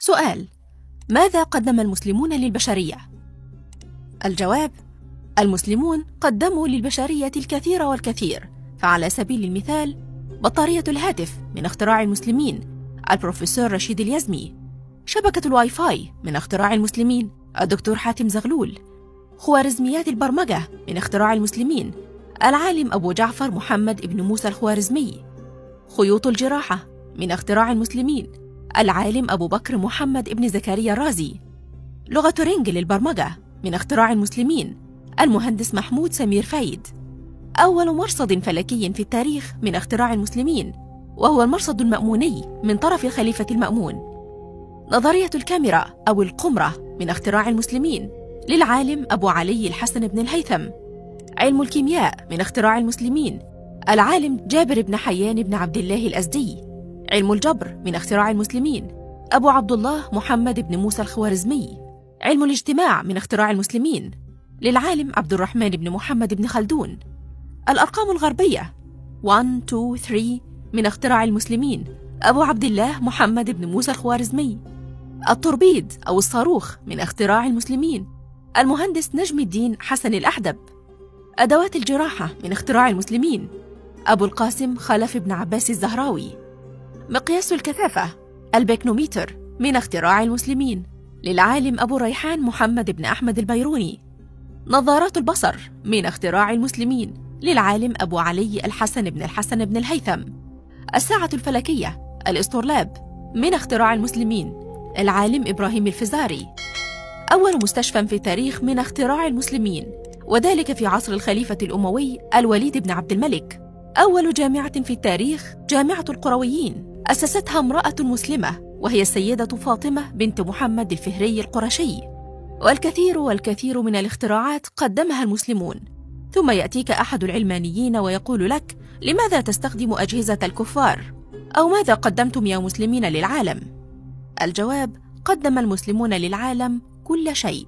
سؤال ماذا قدم المسلمون للبشرية؟ الجواب المسلمون قدموا للبشرية الكثير والكثير فعلى سبيل المثال بطارية الهاتف من اختراع المسلمين البروفيسور رشيد اليزمي شبكة الواي فاي من اختراع المسلمين الدكتور حاتم زغلول خوارزميات البرمجة من اختراع المسلمين العالم أبو جعفر محمد ابن موسى الخوارزمي خيوط الجراحة من اختراع المسلمين العالم أبو بكر محمد ابن زكريا الرازي. لغة Ring للبرمجة من اختراع المسلمين. المهندس محمود سمير فايد. أول مرصد فلكي في التاريخ من اختراع المسلمين وهو المرصد المأموني من طرف الخليفة المأمون. نظرية الكاميرا أو القمرة من اختراع المسلمين للعالم أبو علي الحسن بن الهيثم. علم الكيمياء من اختراع المسلمين. العالم جابر بن حيان بن عبد الله الأزدي. علم الجبر من اختراع المسلمين. أبو عبد الله محمد بن موسى الخوارزمي علم الاجتماع من اختراع المسلمين. للعالم عبد الرحمن بن محمد بن خلدون. الأرقام الغربية 1 2 3 من اختراع المسلمين. أبو عبد الله محمد بن موسى الخوارزمي. التوربيد أو الصاروخ من اختراع المسلمين. المهندس نجم الدين حسن الأحدب. أدوات الجراحة من اختراع المسلمين. أبو القاسم خلف بن عباس الزهراوي. مقياس الكثافة البيكنوميتر من اختراع المسلمين للعالم أبو ريحان محمد بن أحمد البيروني. نظارات البصر من اختراع المسلمين للعالم أبو علي الحسن بن الحسن بن الهيثم. الساعة الفلكية الإسطرلاب من اختراع المسلمين العالم إبراهيم الفزاري. أول مستشفى في التاريخ من اختراع المسلمين وذلك في عصر الخليفة الأموي الوليد بن عبد الملك. أول جامعة في التاريخ جامعة القرويين. أسستها امرأة مسلمة وهي السيدة فاطمة بنت محمد الفهري القرشي والكثير والكثير من الاختراعات قدمها المسلمون ثم يأتيك أحد العلمانيين ويقول لك لماذا تستخدم أجهزة الكفار؟ أو ماذا قدمتم يا مسلمين للعالم؟ الجواب قدم المسلمون للعالم كل شيء